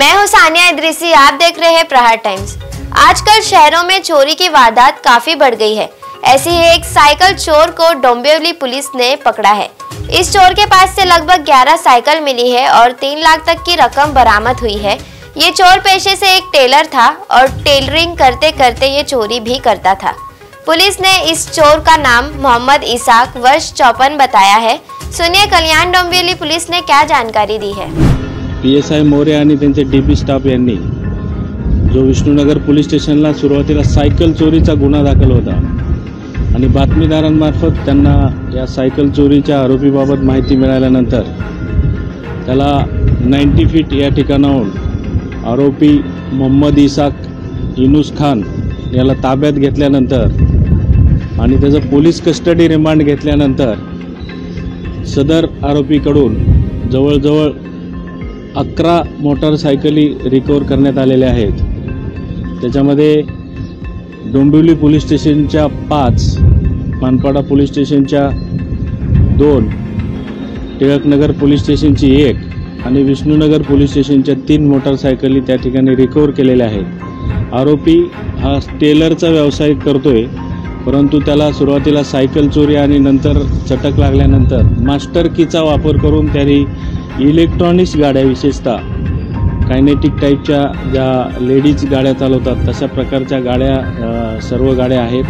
मैं हूँ सानिया इदरीसी, आप देख रहे हैं प्रहार टाइम्स। आजकल शहरों में चोरी की वारदात काफ़ी बढ़ गई है। ऐसी ही एक साइकिल चोर को डोंबिवली पुलिस ने पकड़ा है। इस चोर के पास से लगभग 11 साइकिल मिली है और तीन लाख तक की रकम बरामद हुई है। ये चोर पेशे से एक टेलर था और टेलरिंग करते करते ये चोरी भी करता था। पुलिस ने इस चोर का नाम मोहम्मद इसाक, वर्ष चौपन बताया है। सुनिए कल्याण डोंबिवली पुलिस ने क्या जानकारी दी है। पी एस आय मोरे आणि त्यांचे डी पी स्टाफ यांनी जो विष्णुनगर पोलीस स्टेशनला सुरुवातीला सायकल चोरीचा गुन्हा दाखल होता आणि बातमीदारांमार्फत त्यांना या सायकल चोरीच्या आरोपीबाबत माहिती मिळाल्यानंतर त्याला नाईन्टी फीट या ठिकाणाहून आरोपी मोहम्मद इसाक युनुस खान याला ताब्यात घेतल्यानंतर आणि त्याचं पोलीस कस्टडी रिमांड घेतल्यानंतर सदर आरोपीकडून जवळजवळ अकरा मोटारसायकली रिकवर करण्यात आलेल्या आहेत. त्याच्यामध्ये डोंबिवली पोलीस स्टेशनच्या पाच मानपाडा पोलीस स्टेशनच्या दोन टिळकनगर पोलीस स्टेशनची एक आणि विष्णुनगर पोलीस स्टेशनच्या तीन मोटारसायकली त्या ठिकाणी रिकवर केलेल्या आहेत. आरोपी हा टेलरचा व्यवसाय करतोय परंतु त्याला सुरुवातीला सायकल चोरी आणि नंतर चटक लागल्यानंतर मास्टर कीचा वापर करून त्यांनी इलेक्ट्रॉनिक्स गाड्या विशेषतः कायनेटिक टाईपच्या ज्या लेडीज गाड्या चालवतात तशा प्रकारच्या गाड्या सर्व गाड्या आहेत.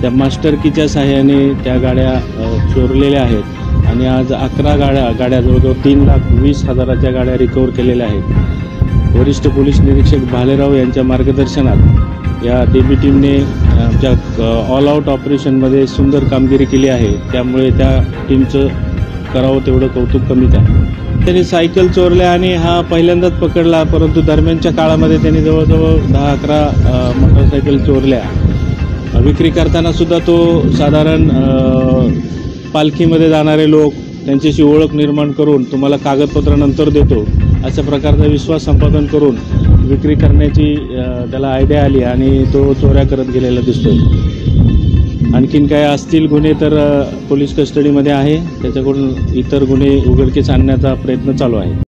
त्या मास्टर कीच्या सहाय्याने त्या गाड्या चोरलेल्या आहेत. आणि आज अकरा गाड्या गाड्या जवळजवळ तीन लाख वीस हजाराच्या गाड्या रिकवर केलेल्या आहेत. वरिष्ठ पोलीस निरीक्षक भालेराव यांच्या मार्गदर्शनात या डी बी टीमने आमच्या ऑल आऊट ऑपरेशनमध्ये सुंदर कामगिरी केली आहे. त्यामुळे त्या टीमचं करावं तेवढं कौतुक कमीच आहे. त्यांनी सायकल चोरल्या आणि हा पहिल्यांदाच पकडला परंतु दरम्यानच्या काळामध्ये त्यांनी जवळजवळ दहा अकरा मोटरसायकल चोरल्या. विक्री करताना सुद्धा तो साधारण पालखीमध्ये जाणारे लोक त्यांच्याशी ओळख निर्माण करून तुम्हाला कागदपत्र नंतर देतो अशा प्रकारचा विश्वास संपादन करून विक्री करण्याची त्याला आयडिया आली आणि तो चोऱ्या करत गेलेला दिसतो आणखीन काय असतील गुन्हे तर पोलीस कस्टडीमध्ये आहे. त्याच्याकडून इतर गुन्हे उघडकीस आणण्याचा प्रयत्न चालू आहे.